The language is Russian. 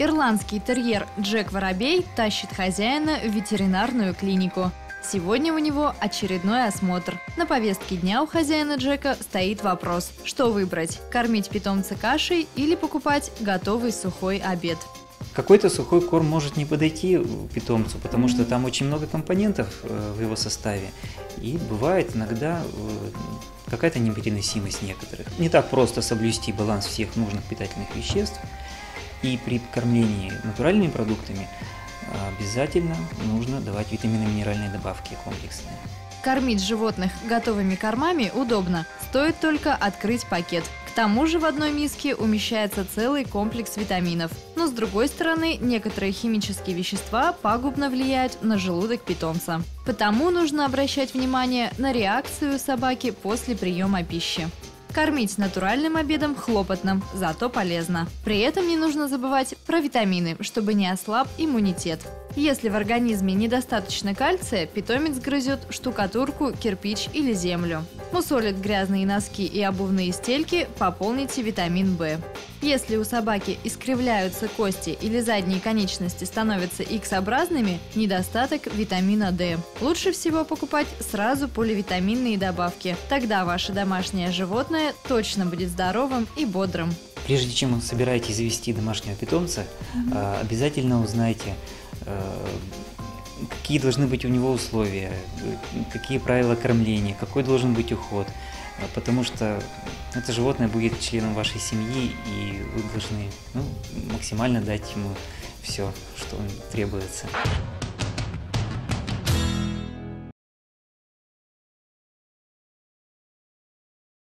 Ирландский терьер Джек Воробей тащит хозяина в ветеринарную клинику. Сегодня у него очередной осмотр. На повестке дня у хозяина Джека стоит вопрос, что выбрать – кормить питомца кашей или покупать готовый сухой обед. Какой-то сухой корм может не подойти питомцу, потому что там очень много компонентов э, в его составе. И бывает иногда э, какая-то непереносимость некоторых. Не так просто соблюсти баланс всех нужных питательных веществ. И при кормлении натуральными продуктами обязательно нужно давать витаминно-минеральные добавки комплексные. Кормить животных готовыми кормами удобно, стоит только открыть пакет. К тому же в одной миске умещается целый комплекс витаминов. Но с другой стороны, некоторые химические вещества пагубно влияют на желудок питомца. Потому нужно обращать внимание на реакцию собаки после приема пищи. Кормить натуральным обедом хлопотно, зато полезно. При этом не нужно забывать про витамины, чтобы не ослаб иммунитет. Если в организме недостаточно кальция, питомец грызет штукатурку, кирпич или землю. Мусолит грязные носки и обувные стельки, пополните витамин В. Если у собаки искривляются кости или задние конечности становятся X-образными, недостаток витамина D. Лучше всего покупать сразу поливитаминные добавки. Тогда ваше домашнее животное точно будет здоровым и бодрым. Прежде чем вы собираетесь завести домашнего питомца, mm-hmm. обязательно узнайте, Э, какие должны быть у него условия, какие правила кормления, какой должен быть уход. Потому что это животное будет членом вашей семьи, и вы должны ну, максимально дать ему все, что требуется.